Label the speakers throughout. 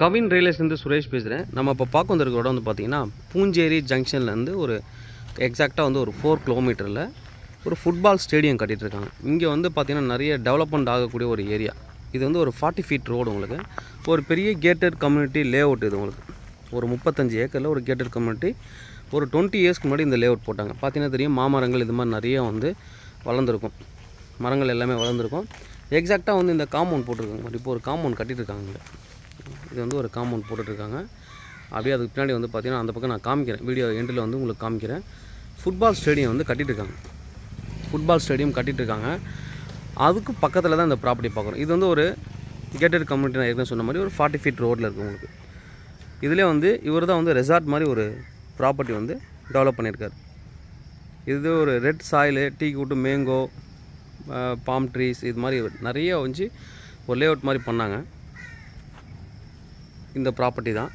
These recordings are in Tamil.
Speaker 1: கவின் ரியலேஸ்லேருந்து சுரேஷ் பேசுகிறேன் நம்ம இப்போ பார்க்க வந்திருக்க இடம் வந்து பார்த்தீங்கன்னா பூஞ்சேரி ஜங்ஷன்லேருந்து ஒரு எக்ஸாக்டாக வந்து ஒரு ஃபோர் கிலோமீட்டரில் ஒரு ஃபுட்பால் ஸ்டேடியம் கட்டிட்டு இருக்காங்க இங்கே வந்து பார்த்திங்கன்னா நிறைய டெவலப்மெண்ட் ஆகக்கூடிய ஒரு ஏரியா இது வந்து ஒரு ஃபார்ட்டி ஃபீட் ரோடு உங்களுக்கு. ஒரு பெரிய கேட்டட் கம்யூனிட்டி லே அவுட் இது உங்களுக்கு. ஒரு முப்பத்தஞ்சு ஏக்கரில் ஒரு கேட்டட் கம்யூனிட்டி ஒரு டுவெண்ட்டி இயர்ஸ்க்கு முன்னாடி இந்த லே அவுட் போட்டாங்க. பார்த்தீங்கன்னா தெரியும் மாமரங்கள் இது மாதிரி நிறைய வந்து வளர்ந்துருக்கும். மரங்கள் எல்லாமே வளர்ந்துருக்கும். எக்ஸாக்டாக வந்து இந்த காம்பவுண்ட் போட்டிருக்காங்க. இப்போ ஒரு காம்பவுண்ட் கட்டிட்டு இது வந்து ஒரு காம்பவுண்ட் போட்டுட்ருக்காங்க. அப்படியே அதுக்கு பின்னாடி வந்து பார்த்திங்கன்னா அந்த பக்கம் நான் காமிக்கிறேன். வீடியோ எண்டில் வந்து உங்களுக்கு காமிக்கிறேன். ஃபுட்பால் ஸ்டேடியம் வந்து கட்டிட்டு இருக்காங்க ஃபுட்பால் ஸ்டேடியம் கட்டிட்டு இருக்காங்க அதுக்கு பக்கத்தில் தான் இந்த ப்ராப்பர்ட்டி பார்க்குறோம் இது வந்து ஒரு கேட்டட் கம்யூனிட்டி நான் ஏற்கனவே சொன்ன மாதிரி ஒரு ஃபார்ட்டி ஃபீட் ரோட்டில் இருக்குது உங்களுக்கு. இதிலே வந்து இவர் தான் வந்து ரெசார்ட் மாதிரி ஒரு ப்ராப்பர்ட்டி வந்து டெவலப் பண்ணியிருக்கார். இது ஒரு ரெட் சாயிலு டீ கூட்டு மேங்கோ பாம் ட்ரீஸ் இது மாதிரி நிறைய வந்து ஒரு லே அவுட் மாதிரி பண்ணாங்க. இந்த ப்ராப்பர்ட்டி தான்.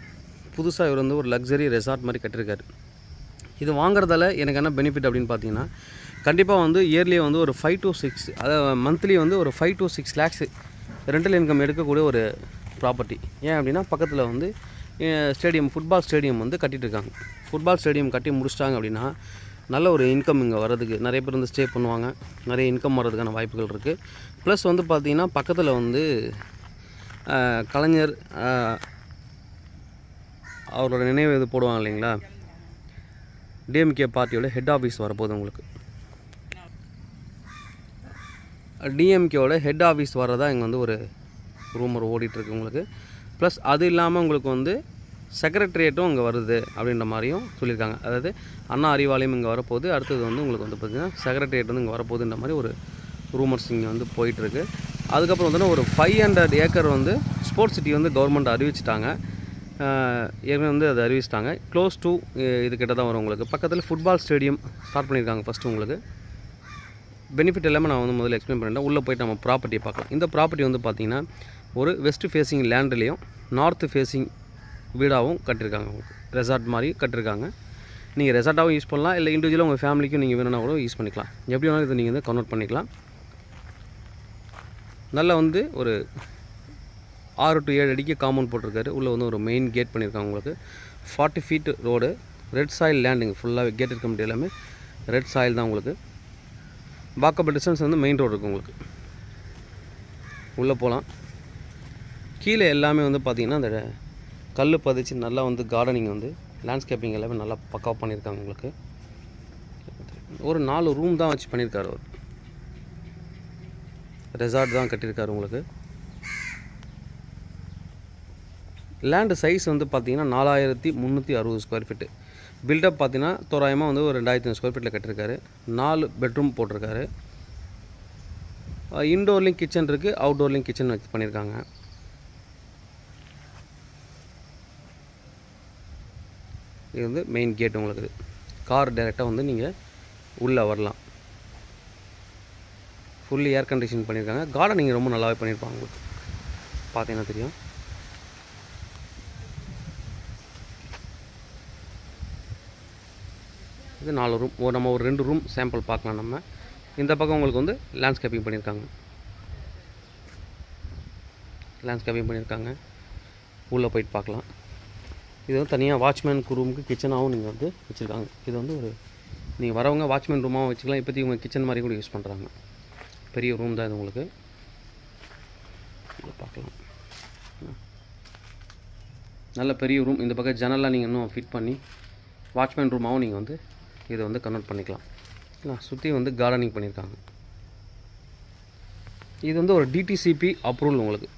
Speaker 1: புதுசாக இவர் வந்து ஒரு லக்ஸரி ரெசார்ட் மாதிரி கட்டியிருக்காரு. இது வாங்குறதால எனக்கு என்ன பெனிஃபிட் அப்படின்னு பார்த்தீங்கன்னா கண்டிப்பாக வந்து இயர்லி வந்து ஒரு ஃபைவ் டு சிக்ஸ் அதாவது மந்த்லி வந்து ஒரு five to six lakhs rental income எடுக்கக்கூடிய ஒரு ப்ராப்பர்ட்டி ஏன் அப்படின்னா பக்கத்தில் வந்து ஸ்டேடியம் ஃபுட்பால் ஸ்டேடியம் வந்து கட்டிட்டு இருக்காங்க ஃபுட்பால் ஸ்டேடியம் கட்டி முடிச்சிட்டாங்க அப்படின்னா நல்ல ஒரு இன்கம் இங்கே வர்றதுக்கு நிறைய பேர் வந்து ஸ்டே பண்ணுவாங்க. நிறைய இன்கம் வர்றதுக்கான வாய்ப்புகள் இருக்குது ப்ளஸ் வந்து பார்த்திங்கன்னா பக்கத்தில் வந்து கலைஞர் அவரோட நினைவு இது போடுவாங்க இல்லைங்களா? டிஎம்கே பார்ட்டியோட ஹெட் ஆஃபீஸ் வரப்போகுது உங்களுக்கு. டிஎம்கேவோட ஹெட் ஆஃபீஸ் வரதான் இங்கே வந்து ஒரு ரூமர் ஓடிட்டுருக்கு உங்களுக்கு. ப்ளஸ் அது இல்லாமல் உங்களுக்கு வந்து செக்ரட்டரியேட்டும் இங்கே வருது அப்படின்ற மாதிரியும் சொல்லியிருக்காங்க. அதாவது அண்ணா அறிவாலயம் இங்கே வரப்போகுது. அடுத்தது வந்து உங்களுக்கு வந்து பார்த்திங்கன்னா செக்ரட்டரியேட் வந்து இங்கே வரப்போகுதுன்ற மாதிரி ஒரு ரூமர்ஸ் இங்கே வந்து போயிட்டுருக்கு. அதுக்கப்புறம் வந்து ஒரு ஃபைவ் ஹண்ட்ரட் ஏக்கர் வந்து ஸ்போர்ட்ஸ் சிட்டி வந்து கவர்மெண்ட் அறிவிச்சிட்டாங்க. ஏற்கனவே வந்து அதை அறிவிச்சிட்டாங்க. க்ளோஸ் டூ இது கிட்ட தான் வரும் உங்களுக்கு. பக்கத்தில் ஃபுட்பால் ஸ்டேடியம் ஸ்டார்ட் பண்ணியிருக்காங்க ஃபஸ்ட்டு உங்களுக்கு. பெனிஃபிட் எல்லாமே நான் வந்து முதல்ல எக்ஸ்பிளைன் பண்ணிட்டேன் உள்ளே போய்ட்டு நம்ம ப்ராப்பர்ட்டியை பார்க்கலாம். இந்த ப்ராப்பர்ட்டி வந்து பார்த்திங்கன்னா ஒரு வெஸ்ட் ஃபேஸிங் லேண்ட்லேயும் நார்த் ஃபேஸிங் வீடாகவும் கட்டியிருக்காங்க உங்களுக்கு. ரெசார்ட் மாதிரி கட்டியிருக்காங்க நீங்கள் ரெசார்ட்டாகவும் யூஸ் பண்ணலாம். இல்லை இண்டிவிஜுவலாக உங்கள் ஃபேமிலிக்கும் நீங்கள் வேணும்னா கூட யூஸ் பண்ணிக்கலாம். எப்படி வேணாலும் இதை நீங்கள் வந்து கன்வெர்ட் பண்ணிக்கலாம். நல்லா வந்து ஒரு ஆறு டு ஏழு அடிக்கு காம்பவுண்ட் போட்டிருக்காரு. உள்ளே வந்து ஒரு மெயின் கேட் பண்ணியிருக்காங்க உங்களுக்கு. Forty feet road red soil landing ஃபுல்லாக கேட் இருக்க முடியும் எல்லாமே. ரெட் சாயில் தான் உங்களுக்கு. வாக்கபிள் டிஸ்டன்ஸ் வந்து மெயின் ரோடு இருக்குது உங்களுக்கு. உள்ளே போகலாம் கீழே எல்லாமே வந்து பார்த்திங்கன்னா அந்த கல் பதிச்சு நல்லா வந்து கார்டனிங் வந்து லேண்ட்ஸ்கேப்பிங் எல்லாமே நல்லா பக்காவாக பண்ணியிருக்காங்க உங்களுக்கு. ஒரு நாலு ரூம் தான் வச்சு பண்ணியிருக்காரு அவர். ரெசார்ட் தான் கட்டியிருக்காரு உங்களுக்கு. லேண்டு சைஸ் வந்து பார்த்தீங்கன்னா நாலாயிரத்தி முந்நூற்றி அறுபது ஸ்கொயர் ஃபீட்டு பில்டப் பார்த்தீங்கன்னா தோராயமாக வந்து ஒரு ரெண்டாயிரத்தி ஸ்கொயர் ஃபீட்டில் கட்டிருக்காரு. நாலு பெட்ரூம் போட்டிருக்காரு. இன்டோர்லேயும் கிச்சன் இருக்குது அவுட்டோர்லேயும் கிச்சன் வச்சு பண்ணியிருக்காங்க இது வந்து மெயின் கேட் உங்களுக்கு. கார் டைரெக்டாக வந்து நீங்கள் உள்ளே வரலாம். ஃபுல்லி ஏர் கண்டிஷன் பண்ணியிருக்காங்க கார்டனிங் ரொம்ப நல்லாவே பண்ணியிருப்பாங்க உங்களுக்கு. பார்த்தீங்கன்னா தெரியும். இது நாலு ரூம் ஒரு நம்ம ஒரு ரெண்டு ரூம் சாம்பிள் பார்க்கலாம் நம்ம. இந்த பக்கம் உங்களுக்கு வந்து லேண்ட்ஸ்கேப்பிங் பண்ணியிருக்காங்க. லேண்ட்ஸ்கேப்பிங் பண்ணியிருக்காங்க. உள்ளே போயிட்டு பார்க்கலாம். இது வந்து தனியாக வாட்ச்மேன் ரூமுக்கு கிச்சனாகவும் நீங்கள் வந்து வச்சுருக்காங்க. இது வந்து ஒரு நீங்கள் வரவங்க வாட்ச்மேன் ரூமாகவும் வச்சுக்கலாம். இப்போதைக்கு உங்கள் கிச்சன் மாதிரி கூட யூஸ் பண்ணுறாங்க பெரிய ரூம் தான் இது உங்களுக்கு. பார்க்கலாம். நல்ல பெரிய ரூம் இந்த பக்கம் ஜன்னலாக நீங்கள் இன்னும் ஃபிட் பண்ணி வாட்ச்மேன் ரூமாகவும் நீங்கள் வந்து இதை வந்து கன்வெர்ட் பண்ணிக்கலாம். சுற்றி வந்து கார்டனிங் பண்ணியிருக்காங்க. இது வந்து ஒரு டிடிசிபி அப்ரூவல் உங்களுக்கு.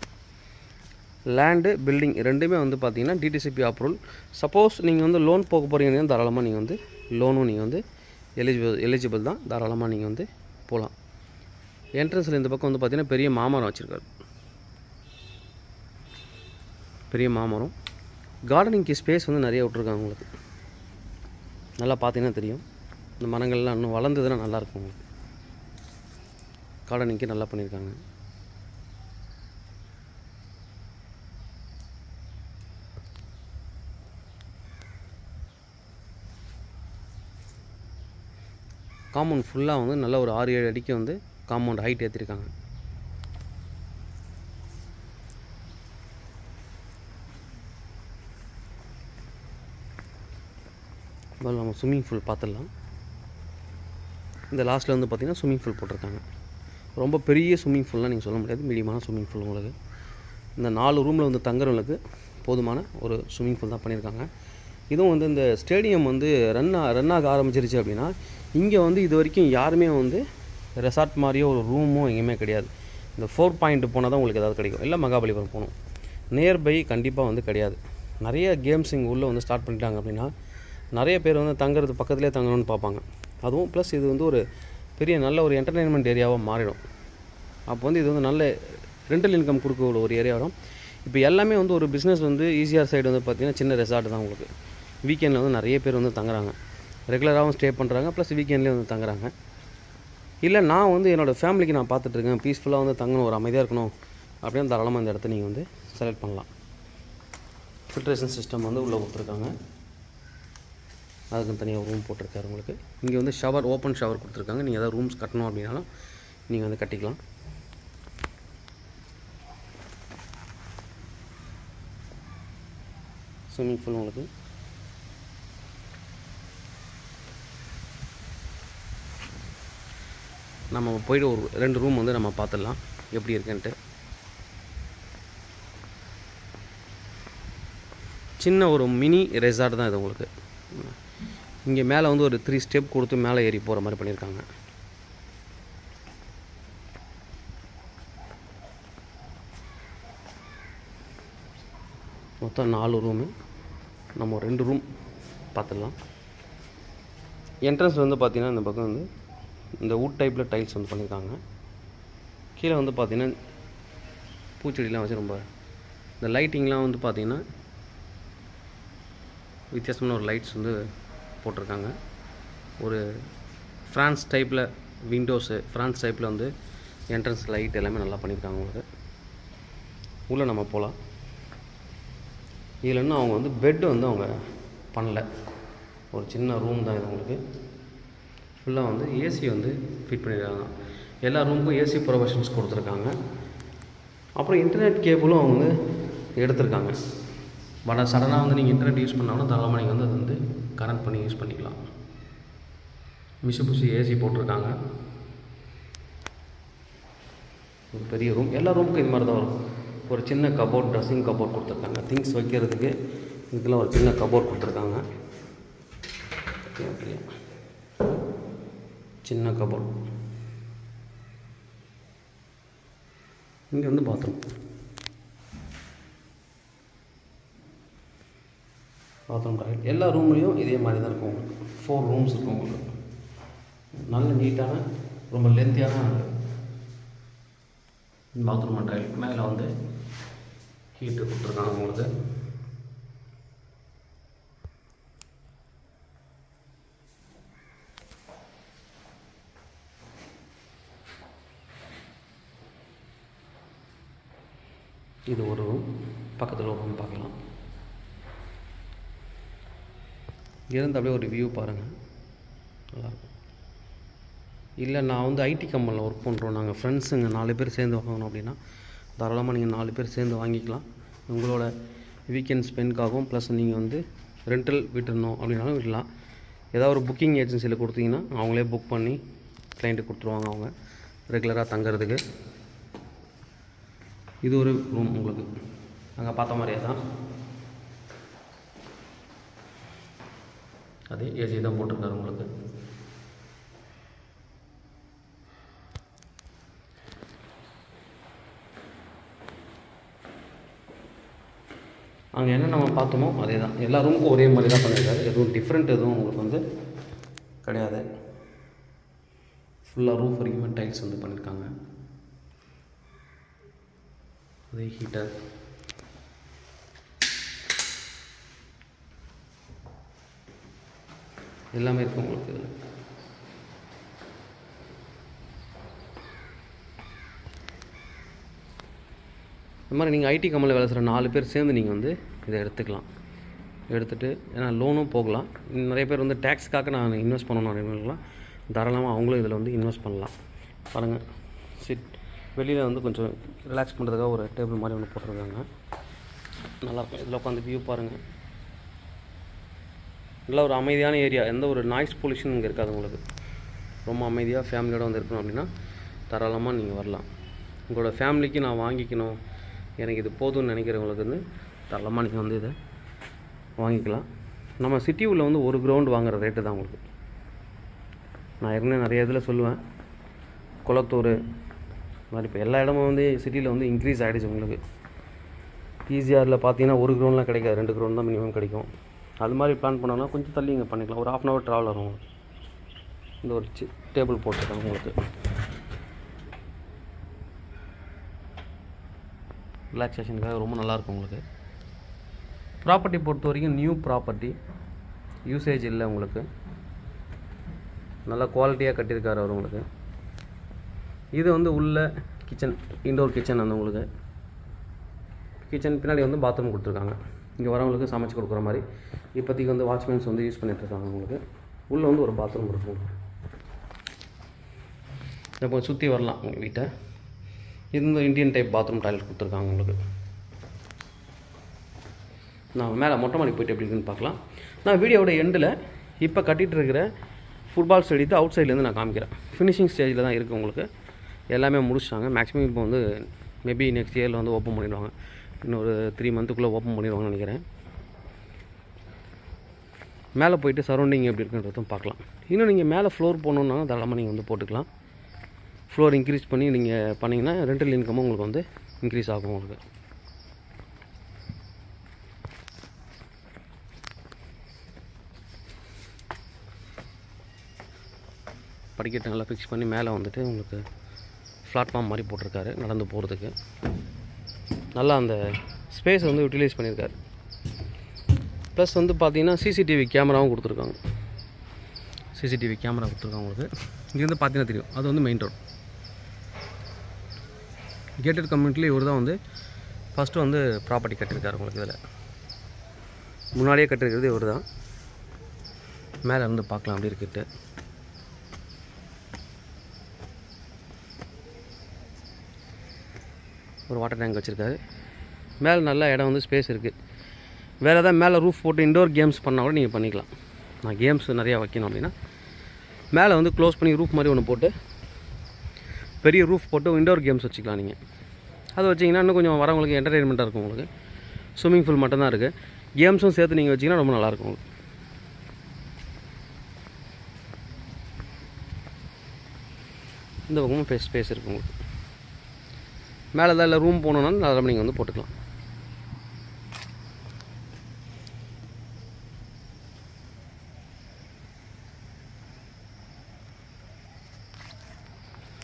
Speaker 1: லேண்டு பில்டிங் ரெண்டுமே வந்து பார்த்தீங்கன்னா டிடிசிபி அப்ரூவல் சப்போஸ் நீங்கள் வந்து லோன் போக போகிறீங்கன்னா தாராளமாக நீங்கள் வந்து லோனும் நீங்கள் வந்து எலிஜிபிள் எலிஜிபிள் தான். தாராளமாக நீங்கள் வந்து போகலாம் என்ட்ரன்ஸில் இந்த பக்கம் வந்து பார்த்தீங்கன்னா பெரிய மாமரம் வச்சுருக்காரு. பெரிய மாமரம். கார்டனிங்க்கு ஸ்பேஸ் வந்து நிறைய விட்ருக்காங்க உங்களுக்கு. நல்லா பார்த்தீங்கன்னா தெரியும். இந்த மரங்கள்லாம் இன்னும் வளர்ந்ததுன்னா நல்லாயிருக்கும் உங்களுக்கு. கார்டனிங்க்கு நல்லா பண்ணியிருக்காங்க. காம்பவுண்ட் ஃபுல்லாக வந்து நல்ல ஒரு ஆறு ஏழு அடிக்கு வந்து காம்பவுண்ட் ஹைட் ஏற்றிருக்காங்க முதல்ல நம்ம ஸ்விம்மிங் ஃபூல் பார்த்துடலாம். இந்த லாஸ்ட்டில் வந்து பார்த்திங்கன்னா ஸ்விம்மிங் ஃபூல் போட்டிருக்காங்க. ரொம்ப பெரிய ஸ்விம்மிங் ஃபுல்லாம் நீங்கள் சொல்ல முடியாது. மீடியமான ஸ்விம்மிங் பூல் உங்களுக்கு. இந்த நாலு ரூமில் வந்து தங்குறவங்களுக்கு போதுமான ஒரு ஸ்விம்மிங் ஃபூல் தான் பண்ணியிருக்காங்க. இதுவும் வந்து இந்த ஸ்டேடியம் வந்து ரன் ரன் ஆக ஆரம்பிச்சிருச்சு அப்படின்னா இங்கே வந்து இது வரைக்கும் யாருமே வந்து ரெசார்ட் மாதிரியோ ஒரு ரூமும் எங்கேயுமே கிடையாது. இந்த ஃபோர் பாயிண்ட் போனால் தான் உங்களுக்கு ஏதாவது கிடைக்கும். இல்லை மகாபலிபுரம் போகணும். நியர்பை கண்டிப்பாக வந்து கிடையாது. நிறைய கேம்ஸ் இங்கே உள்ளே வந்து ஸ்டார்ட் பண்ணிட்டாங்க அப்படின்னா நிறைய பேர் வந்து தங்குறது பக்கத்துலேயே தங்கணும்னு பார்ப்பாங்க. அதுவும் ப்ளஸ் இது வந்து ஒரு பெரிய நல்ல ஒரு என்டர்டெயின்மெண்ட் ஏரியாவாக மாறிடும். அப்போ வந்து இது வந்து நல்ல ரெண்டல் இன்கம் கொடுக்க ஒரு ஏரியா வரும். இப்போ எல்லாமே வந்து ஒரு பிஸ்னஸ் வந்து ஈஸியாக சைடு வந்து பார்த்திங்கன்னா சின்ன ரெசார்ட் தான் உங்களுக்கு. வீக்கெண்டில் வந்து நிறைய பேர் வந்து தங்குறாங்க. ரெகுலராகவும் ஸ்டே பண்ணுறாங்க ப்ளஸ் வீக்கெண்ட்லேயும் வந்து தங்குறாங்க. இல்லை நான் வந்து என்னோடய ஃபேமிலிக்கு நான் பார்த்துட்ருக்கேன் பீஸ்ஃபுல்லாக வந்து தங்கணும் ஒரு அமைதியாக இருக்கணும் அப்படின்னு தாராளமாக இந்த இடத்த நீங்கள் வந்து செலக்ட் பண்ணலாம். ஃபில்ட்ரேஷன் சிஸ்டம் வந்து உள்ளே கொடுத்துருக்காங்க. அதுக்கு தனியாக ரூம் போட்டிருக்காரு உங்களுக்கு. இங்கே வந்து ஷவர் ஓப்பன் ஷவர் கொடுத்துருக்காங்க. நீங்கள் எதாவது ரூம்ஸ் கட்டணும் அப்படின்னாலும் நீங்கள் வந்து கட்டிக்கலாம். ஸ்விம்மிங் பூல் உங்களுக்கு. நம்ம போயிட்டு ஒரு ரெண்டு ரூம் வந்து நம்ம பார்த்துடலாம் எப்படி இருக்குன்ட்டு. சின்ன ஒரு மினி ரெசார்ட் தான் இது உங்களுக்கு. இங்கே மேலே வந்து ஒரு த்ரீ ஸ்டெப் கொடுத்து மேலே ஏறி போகிற மாதிரி பண்ணியிருக்காங்க மொத்தம் நாலு ரூமு நம்ம ஒரு ரெண்டு ரூம் பார்த்துடலாம் என்ட்ரன்ஸ் வந்து பார்த்திங்கன்னா இந்த பக்கம் வந்து இந்த வுட் டைப்பில் டைல்ஸ் வந்து பண்ணியிருக்காங்க கீழே வந்து பார்த்திங்கன்னா பூச்செடிலாம் வச்சு ரொம்ப இந்த லைட்டிங்லாம் வந்து பார்த்திங்கன்னா வித்தியாசமான ஒரு லைட்ஸ் வந்து போட்டிருக்காங்க. ஒரு ஃப்ரான்ஸ் டைப்பில் விண்டோஸு ஃப்ரான்ஸ் டைப்பில் வந்து என்ட்ரன்ஸ் லைட் எல்லாமே நல்லா பண்ணியிருக்காங்க உங்களுக்கு. உள்ளே நம்ம போகலாம். இதில் இன்னும் அவங்க வந்து பெட்டு வந்து அவங்க பண்ணல. ஒரு சின்ன ரூம் தான் இது உங்களுக்கு. ஃபுல்லாக வந்து ஏசி வந்து ஃபிட் பண்ணியிருக்காங்க. எல்லா ரூமுக்கும் ஏசி ப்ரொவிஷன்ஸ் கொடுத்துருக்காங்க. அப்புறம் இன்டர்நெட் கேபிளும் அவங்க வந்து எடுத்திருக்காங்க. பட் சடனாக வந்து நீங்கள் இன்டர்நெட் யூஸ் பண்ணாலும் தாராளமாக நீங்கள் வந்து அது வந்து கனெக்ட் பண்ணி யூஸ் பண்ணிக்கலாம். மிஷிபுஷி ஏசி போட்டிருக்காங்க. ஒரு பெரிய ரூம் எல்லா ரூமுக்கும் இது மாதிரி தான் வரும். ஒரு சின்ன கபோர்ட் ட்ரெஸ்ஸிங் கபோர்ட் கொடுத்துருக்காங்க. திங்ஸ் வைக்கிறதுக்கு இதுக்கெல்லாம் ஒரு சின்ன கபோர்ட் கொடுத்துருக்காங்க. அப்படியா. சின்ன கபோர்ட் இங்கே வந்து பாத்ரூம் பாத்ரூம் டாய்லெட் எல்லா ரூம்லேயும் இதே மாதிரி தான் இருக்கும் உங்களுக்கு. ஃபோர் ரூம்ஸ் இருக்கும் உங்களுக்கு. நல்ல நீட்டான ரொம்ப லென்த்தியான பாத்ரூம் அண்ட் டாய்லெட் மேலே வந்து ஹீட்டு கொடுத்துருக்காங்க உங்களுக்கு. இது ஒரு ரூம் பக்கத்தில் ஒரு ரூம் பார்க்கலாம். இருந்து அப்படியே ஒரு வியூ பாருங்கள் நல்லாயிருக்கும். இல்லை நான் வந்து ஐடி கம்பெனியில் ஒர்க் பண்ணுறோம் நாங்கள் ஃப்ரெண்ட்ஸுங்க நாலு பேர் சேர்ந்து வாங்கணும் அப்படின்னா தாராளமாக நீங்கள் நாலு பேர் சேர்ந்து வாங்கிக்கலாம். உங்களோட வீக்கெண்ட் ஸ்பெண்ட்காகவும் ப்ளஸ் நீங்கள் வந்து ரெண்டல் விட்டுறணும் அப்படின்னாலும் விடலாம் ஏதாவது ஒரு புக்கிங் ஏஜென்சியில் கொடுத்தீங்கன்னா அவங்களே புக் பண்ணி கிளைண்ட்டு கொடுத்துருவாங்க அவங்க. ரெகுலராக தங்குறதுக்கு. இது ஒரு ரூம் உங்களுக்கு. அங்கே பார்த்த மாதிரியே தான். அதே ஏசி தான் போட்டிருக்காரு உங்களுக்கு. அங்கே என்ன நம்ம பார்த்தோமோ அதே தான் எல்லா ரூமுக்கும் ஒரே மாதிரி தான் பண்ணியிருக்காரு. எதுவும் டிஃப்ரெண்ட் எதுவும் உங்களுக்கு வந்து கிடையாது. ஃபுல்லாக ரூஃப் வரைக்குமே டைல்ஸ் வந்து பண்ணியிருக்காங்க. அதே ஹீட்டர் எல்லாமே இருக்கும் உங்களுக்கு இதில். இந்த மாதிரி நீங்கள் ஐடி கம்பெனியில் வேலை செய்கிற நாலு பேர் சேர்ந்து நீங்கள் வந்து இதை எடுத்துக்கலாம். எடுத்துகிட்டு ஏன்னா லோனும் போகலாம். நிறைய பேர் வந்து டேக்ஸ்க்காக நான் இன்வெஸ்ட் பண்ணணும் நிறைய தாராளமாக அவங்களும் இதில் வந்து இன்வெஸ்ட் பண்ணலாம். பாருங்கள் சிட் வெளியில் வந்து கொஞ்சம் ரிலாக்ஸ் பண்ணுறதுக்காக ஒரு டேபிள் மாதிரி ஒன்று போட்டிருக்காங்க. நல்லாயிருக்கும் இதில் உட்காந்து வியூ பாருங்கள் நல்ல ஒரு அமைதியான ஏரியா. எந்த ஒரு நாய்ஸ் பொல்யூஷன் இங்கே இருக்காது உங்களுக்கு. ரொம்ப அமைதியாக ஃபேமிலியோடு வந்து இருக்கணும் அப்படின்னா தாராளமாக நீங்கள் வரலாம். உங்களோட ஃபேமிலிக்கு நான் வாங்கிக்கணும். எனக்கு இது போதும்னு நினைக்கிறவங்களுக்கு வந்து தாராளமாக நீங்கள் வந்து இதை வாங்கிக்கலாம். நம்ம சிட்டி உள்ள வந்து ஒரு கிரவுண்ட் வாங்குற ரேட்டு தான் உங்களுக்கு. நான் ஏற்கனவே நிறைய இதில் சொல்லுவேன். குளத்தூர் மாதிரி இப்போ எல்லா இடமும் வந்து சிட்டியில் வந்து இன்க்ரீஸ் ஆகிடுச்சு உங்களுக்கு. பிசிஆரில் பார்த்தீங்கன்னா ஒரு கிரவுண்ட்லாம் கிடைக்காது. ரெண்டு கிரவுண்ட் தான் மினிமம் கிடைக்கும். அது மாதிரி பிளான் பண்ணோன்னா கொஞ்சம் தள்ளி இங்கே பண்ணிக்கலாம். ஒரு ஆஃப் அன் ஹவர் ட்ராவல் வரும். இந்த ஒரு சி டேபிள் போட்டுருக்காங்க உங்களுக்கு. ரிலாக்ஸேஷனுக்காக ரொம்ப நல்லாயிருக்கும் உங்களுக்கு. ப்ராப்பர்ட்டி பொறுத்த வரைக்கும் நியூ ப்ராப்பர்ட்டி யூசேஜ் இல்லை உங்களுக்கு. நல்லா குவாலிட்டியாக கட்டியிருக்காரு அவர் உங்களுக்கு. இது வந்து உள்ள கிச்சன் இண்டோர் கிச்சன் அந்த உங்களுக்கு. கிச்சன் பின்னாடி வந்து பாத்ரூம் கொடுத்துருக்காங்க. இங்கே வரவங்களுக்கு சமைச்சு கொடுக்குற மாதிரி இப்போதைக்கு வந்து வாட்ச்மேன்ஸ் வந்து யூஸ் பண்ணிகிட்டு இருக்காங்க உங்களுக்கு உள்ளே வந்து ஒரு பாத்ரூம் இருக்கும். இப்போ சுற்றி வரலாம் உங்கள் வீட்டை. இது வந்து இந்தியன் டைப் பாத்ரூம் டாய்லெட் கொடுத்துருக்காங்க உங்களுக்கு. நான் மேலே மொட்டை மாடி போயிட்டு எப்படி இருக்குன்னு பார்க்கலாம். நான் வீடியோட எண்டில் இப்போ கட்டிகிட்டு இருக்கிற ஃபுட்பால் ஸ்டேடியத்தை அவுட் சைட்லேருந்து நான் காமிக்கிறேன். ஃபினிஷிங் ஸ்டேஜில் தான் இருக்குது உங்களுக்கு. எல்லாமே முடிச்சிட்டாங்க. மேக்ஸிமம் இப்போ வந்து மேபி நெக்ஸ்ட் இயரில் வந்து ஓப்பன் பண்ணிடுவாங்க. இன்னொரு த்ரீ மந்த்துக்குள்ளே ஓப்பன் பண்ணிடுவாங்கன்னு நினைக்கிறேன். மேலே போயிட்டு சரௌண்டிங் எப்படி இருக்குன்றதும் பார்க்கலாம். இன்னும் நீங்கள் மேலே ஃப்ளோர் போகணுன்னா தாராளமாக நீங்கள் வந்து போட்டுக்கலாம். ஃப்ளோர் இன்க்ரீஸ் பண்ணி நீங்கள் பண்ணிங்கன்னா ரெண்டல் இன்கமும் உங்களுக்கு வந்து இன்க்ரீஸ் ஆகும் உங்களுக்கு. படிக்கட்டு நல்லா ஃபிக்ஸ் பண்ணி மேலே வந்துட்டு உங்களுக்கு பிளாட்ஃபார்ம் மாதிரி போட்டிருக்காரு நடந்து போகிறதுக்கு நல்லா அந்த ஸ்பேஸ் வந்து யூட்டிலைஸ் பண்ணியிருக்காரு. ப்ளஸ் வந்து பார்த்திங்கன்னா சிசிடிவி கேமராவும் கொடுத்துருக்காங்க. சிசிடிவி கேமரா கொடுத்துருக்காங்க உங்களுக்கு. இங்கேருந்து பார்த்தீங்கன்னா தெரியும். அது வந்து மெயின் ரோட் கேட்டட் கம்யூனிட்டியில் இவர் தான் வந்து ஃபஸ்ட்டு வந்து ப்ராப்பர்ட்டி கட்டியிருக்காரு உங்களுக்கு இதில். முன்னாடியே கட்டிருக்கிறது இவர் தான். மேலே இருந்து பார்க்கலாம் அப்படி இருக்கிட்டு ஒரு வாட்டர் டேங்க் வச்சுருக்காரு. மேலே நல்ல இடம் வந்து ஸ்பேஸ் இருக்குது வேறு எதாவது மேலே ரூஃப் போட்டு இண்டோர் கேம்ஸ் பண்ணால் கூட நீங்கள் பண்ணிக்கலாம். நான் கேம்ஸ் நிறையா வைக்கணும் அப்படின்னா. மேலே வந்து க்ளோஸ் பண்ணி ரூஃப் மாதிரி ஒன்று போட்டு பெரிய ரூஃப் போட்டு இண்டோர் கேம்ஸ் வச்சுக்கலாம் நீங்கள் அது வச்சிங்கன்னா இன்னும் கொஞ்சம் வரவங்களுக்கு என்டர்டெயின்மெண்ட்டாக இருக்கும் உங்களுக்கு. ஸ்விம்மிங் பூல் மட்டும்தான் இருக்குது கேம்ஸும் சேர்த்து நீங்கள் வச்சிங்கன்னா ரொம்ப நல்லாயிருக்கும் உங்களுக்கு. இந்த பக்கமும் ஸ்பேஸ் இருக்குது உங்களுக்கு. மேலே தான் இல்லை ரூம் போகணுன்னா அதில் நீங்கள் வந்து போட்டுக்கலாம்.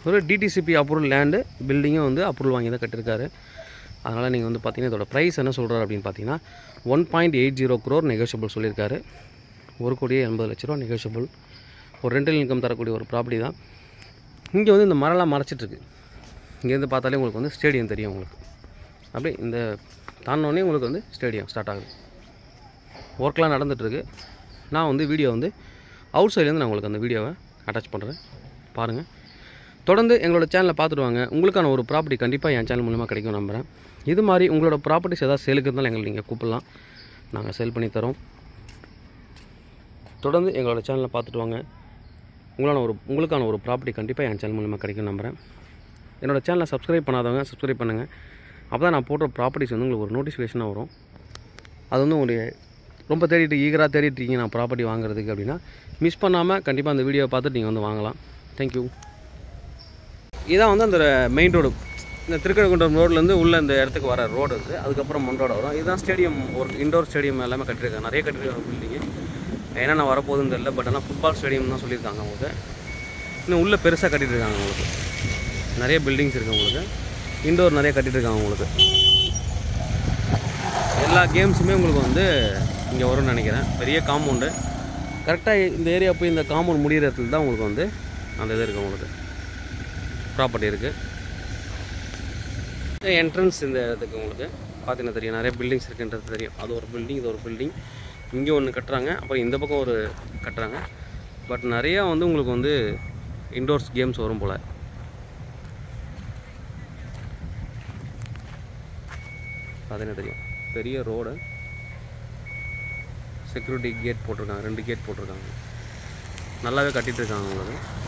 Speaker 1: ஒரு டிடிசிபி அப்ரூவல் லேண்டு பில்டிங்கும் வந்து அப்ரூவல் வாங்கி தான் கட்டியிருக்காரு அதனால் நீங்கள் வந்து பார்த்தீங்கன்னா இதோட ப்ரைஸ் என்ன சொல்கிறார் அப்படின்னு பார்த்தீங்கன்னா one point eight zero crore negotiable சொல்லியிருக்காரு. ஒரு கோடியே எண்பது லட்ச ரூபா நெகோஷியபிள் ஒரு ரெண்டல் இன்கம் தரக்கூடிய ஒரு ப்ராப்பர்ட்டி தான். இங்கே வந்து இந்த மரம்லாம் மறைச்சிட்ருக்கு இங்கேருந்து பார்த்தாலே உங்களுக்கு வந்து ஸ்டேடியம் தெரியும் உங்களுக்கு. அப்படியே இந்த தாண்டினோடனே உங்களுக்கு வந்து ஸ்டேடியம் ஸ்டார்ட் ஆகுது. ஒர்க்லாம் நடந்துகிட்ருக்கு நான் வந்து வீடியோ வந்து அவுட் சைட்லேருந்து நான் உங்களுக்கு அந்த வீடியோவை அட்டாச் பண்ணுறேன் பாருங்கள் தொடர்ந்து எங்களோட சேனலை பார்த்துட்டு வாங்க. உங்களுக்கான ஒரு ப்ராப்பர்ட்டி கண்டிப்பாக என் சேனல் மூலமாக கிடைக்கும் நம்புகிறேன் இது மாதிரி உங்களோட ப்ராப்பர்ட்டிஸ் ஏதாவது சேலுக்கு இருந்தாலும் எங்களை நீங்கள் கூப்பிடலாம். நாங்கள் சேல் பண்ணி தரோம். தொடர்ந்து எங்களோட சேனலை பார்த்துட்டு வாங்க. உங்களான ஒரு உங்களுக்கான ஒரு ப்ராப்பர்ட்டி கண்டிப்பாக என் சேனல் மூலமாக கிடைக்கும் நம்புகிறேன் என்னோடய சேனலை சப்ஸ்கிரைப் பண்ணாதவங்க சப்ஸ்கிரைப் பண்ணுங்கள் அப்போ தான் நான் போடுற ப்ராப்பர்ட்டிஸ் வந்து உங்களுக்கு ஒரு நோட்டிஃபிகேஷனாக வரும். அது வந்து உங்களுடைய ரொம்ப தேடிட்டு ஈகராக தேடிட்டு இருக்கீங்க நான் ப்ராப்பர்ட்டி வாங்குறதுக்கு அப்படின்னா மிஸ் பண்ணாமல் கண்டிப்பாக அந்த வீடியோவை பார்த்துட்டு நீங்கள் வந்து வாங்கலாம். தேங்க்யூ இதான் வந்து அந்த மெயின் ரோடு இந்த திருக்கழுக்குன்றம் ரோட்லேருந்து உள்ளே இந்த இடத்துக்கு வர ரோடு இருக்குது அதுக்கப்புறம் மண் ரோடு வரும். இதுதான் ஸ்டேடியம் ஒரு இண்டோர் ஸ்டேடியம் எல்லாமே கட்டிருக்காங்க நிறைய கட்டியிருக்காங்க பில்டிங்கு என்னென்ன வரப்போகுதுன்னு தெரியல பட் ஆனால் ஃபுட்பால் ஸ்டேடியம் தான் சொல்லியிருக்காங்க உங்களுக்கு. இன்னும் உள்ளே பெருசாக கட்டிட்டு இருக்காங்க உங்களுக்கு. நிறைய பில்டிங்ஸ் இருக்குது உங்களுக்கு. இண்டோர் நிறைய கட்டிட்டுருக்காங்க உங்களுக்கு. எல்லா கேம்ஸுமே உங்களுக்கு வந்து இங்கே வரும்னு நினைக்கிறேன். பெரிய காம்பவுண்டு கரெக்டாக இந்த ஏரியா போய் இந்த காம்பவுண்ட் முடிகிற இடத்துல தான் உங்களுக்கு வந்து அந்த இது இருக்குது உங்களுக்கு. ப்ராப்பர்ட்டி இருக்குது என்ட்ரன்ஸ் இந்த இதுக்கு உங்களுக்கு பார்த்தீங்கன்னா தெரியும். நிறைய பில்டிங்ஸ் இருக்குன்றது தெரியும். அது ஒரு பில்டிங் இது ஒரு பில்டிங் இங்கே ஒன்று கட்டுறாங்க. அப்புறம் இந்த பக்கம் ஒரு கட்டுறாங்க. பட் நிறையா வந்து உங்களுக்கு வந்து இண்டோர்ஸ் கேம்ஸ் வரும் போல். பார்த்தீங்கன்னா தெரியும்? பெரிய ரோடு. செக்யூரிட்டி கேட் போட்டிருக்காங்க. ரெண்டு கேட் போட்டிருக்காங்க. நல்லாவே கட்டிட்டு இருக்காங்க உங்களுக்கு